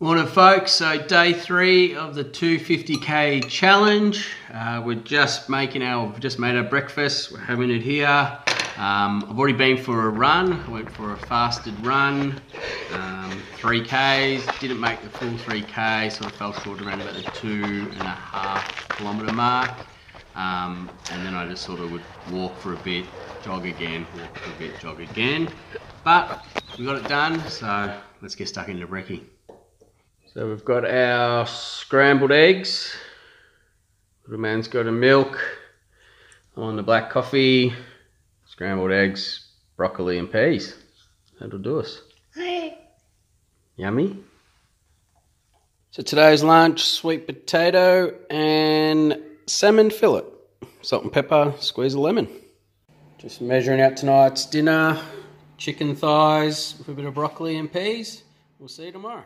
Morning folks, so day three of the 250k challenge. Uh, we're just making our, just made our breakfast, we're having it here. Um, I've already been for a run, I went for a fasted run, um, 3Ks, didn't make the full 3K, sort of fell short around about the two and a half kilometre mark. Um, and then I just sort of would walk for a bit, jog again, walk for a bit, jog again. But we got it done, so let's get stuck into brekkie. So we've got our scrambled eggs. Little man's got a milk on the black coffee, scrambled eggs, broccoli and peas. That'll do us. Yummy. So today's lunch, sweet potato and salmon fillet. Salt and pepper, squeeze a lemon. Just measuring out tonight's dinner. Chicken thighs with a bit of broccoli and peas. We'll see you tomorrow.